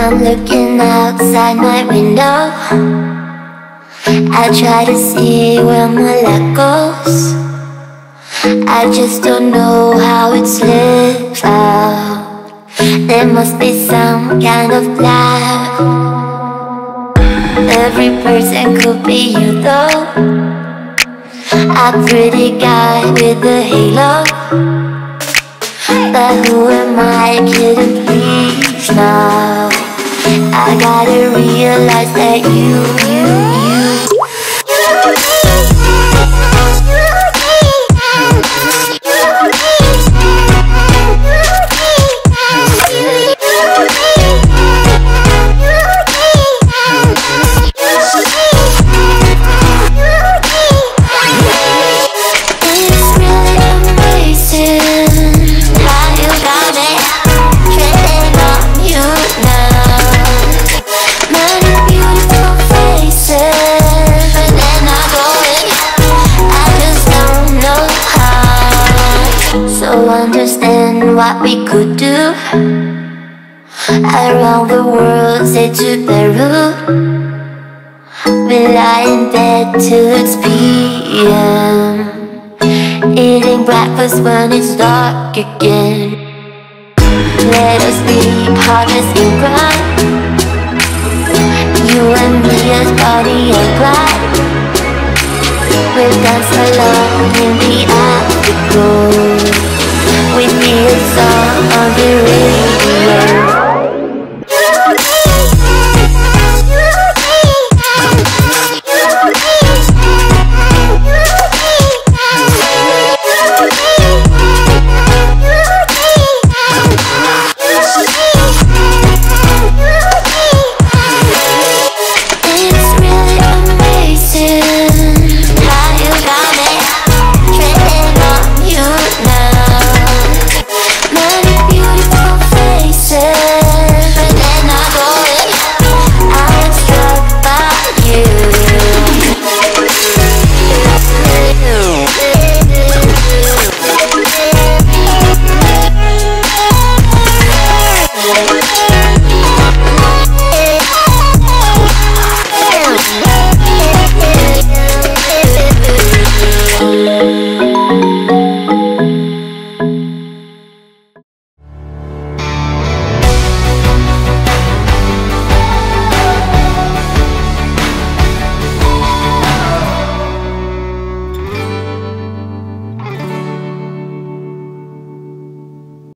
I'm looking outside my window. I try to see where my luck goes. I just don't know how it slips out. There must be some kind of plan. Every person could be you, though. A pretty guy with a halo. But who am I kidding, please now? I gotta realize that you, So understand what we could do around the world, say to Peru. We lie in bed till it's PM. Eating breakfast when it's dark again. Let us sleep, harvesting crime. You and me as body and blood. We'll dance alone in the